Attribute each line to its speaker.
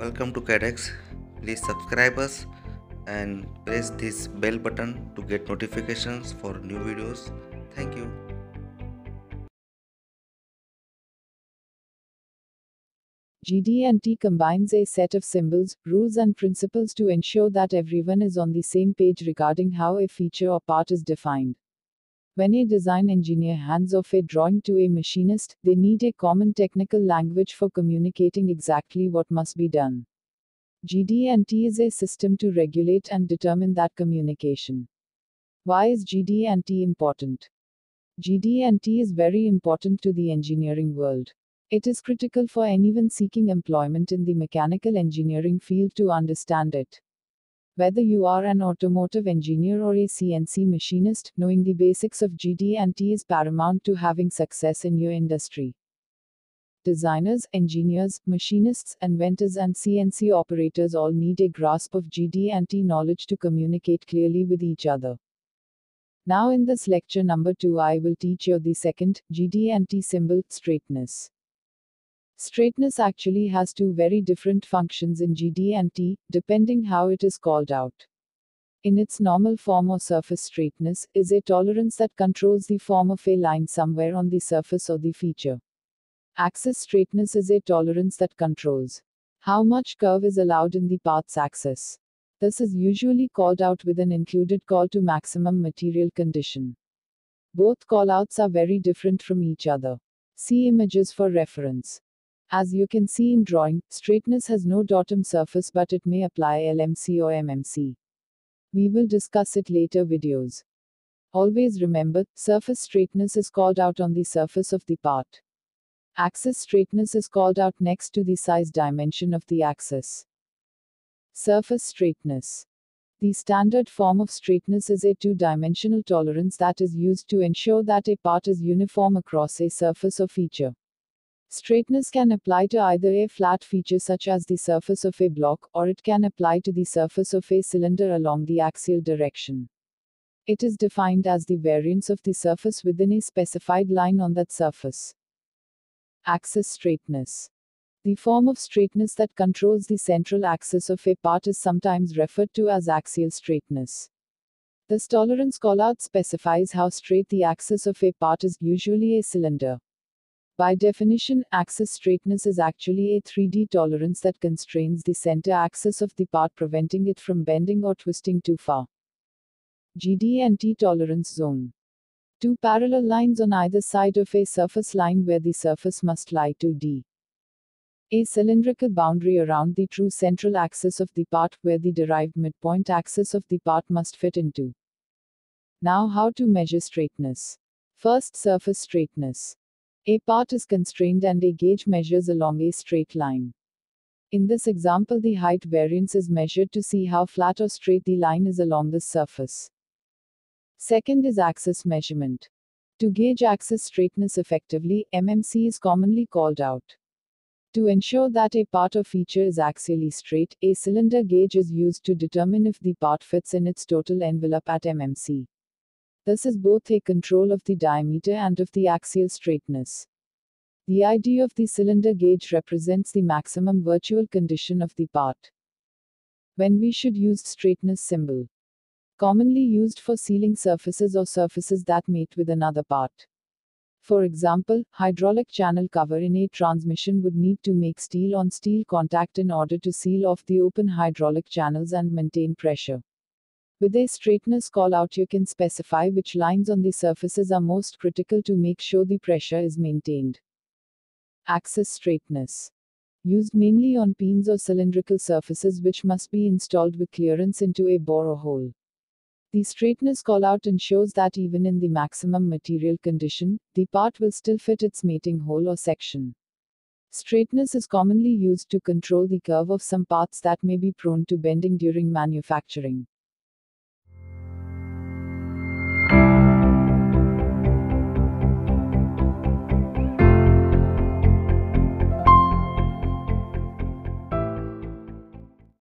Speaker 1: Welcome to CadX. Please subscribe us and press this bell button to get notifications for new videos. Thank you.
Speaker 2: GD&T combines a set of symbols, rules and principles to ensure that everyone is on the same page regarding how a feature or part is defined. When a design engineer hands off a drawing to a machinist, they need a common technical language for communicating exactly what must be done. GD&T is a system to regulate and determine that communication. Why is GD&T important? GD&T is very important to the engineering world. It is critical for anyone seeking employment in the mechanical engineering field to understand it. Whether you are an automotive engineer or a CNC machinist, knowing the basics of GD&T is paramount to having success in your industry. Designers, engineers, machinists, inventors and CNC operators all need a grasp of GD&T knowledge to communicate clearly with each other. Now in this lecture number 2 I will teach you the second, GD&T symbol, straightness. Straightness actually has two very different functions in GD&T, depending how it is called out. In its normal form or surface straightness, is a tolerance that controls the form of a line somewhere on the surface or the feature. Axis straightness is a tolerance that controls how much curve is allowed in the part's axis. This is usually called out with an included call to maximum material condition. Both callouts are very different from each other. See images for reference. As you can see in drawing, straightness has no bottom surface but it may apply LMC or MMC. We will discuss it later videos. Always remember, surface straightness is called out on the surface of the part. Axis straightness is called out next to the size dimension of the axis. Surface straightness. The standard form of straightness is a two-dimensional tolerance that is used to ensure that a part is uniform across a surface or feature. Straightness can apply to either a flat feature such as the surface of a block, or it can apply to the surface of a cylinder along the axial direction. It is defined as the variance of the surface within a specified line on that surface. Axis straightness. The form of straightness that controls the central axis of a part is sometimes referred to as axial straightness. This tolerance callout specifies how straight the axis of a part is, usually a cylinder. By definition, axis straightness is actually a 3D tolerance that constrains the center axis of the part preventing it from bending or twisting too far. GD&T tolerance zone. Two parallel lines on either side of a surface line where the surface must lie to D. A cylindrical boundary around the true central axis of the part where the derived midpoint axis of the part must fit into. Now how to measure straightness. First surface straightness. A part is constrained and a gauge measures along a straight line. In this example the height variance is measured to see how flat or straight the line is along the surface. Second is axis measurement. To gauge axis straightness effectively, MMC is commonly called out. To ensure that a part or feature is axially straight, a cylinder gauge is used to determine if the part fits in its total envelope at MMC. This is both a control of the diameter and of the axial straightness. The ID of the cylinder gauge represents the maximum virtual condition of the part. When we should use straightness symbol. Commonly used for sealing surfaces or surfaces that mate with another part. For example, hydraulic channel cover in a transmission would need to make steel on steel contact in order to seal off the open hydraulic channels and maintain pressure. With a straightness callout you can specify which lines on the surfaces are most critical to make sure the pressure is maintained. Axis straightness. Used mainly on pins or cylindrical surfaces which must be installed with clearance into a bore or hole. The straightness callout ensures that even in the maximum material condition, the part will still fit its mating hole or section. Straightness is commonly used to control the curve of some parts that may be prone to bending during manufacturing.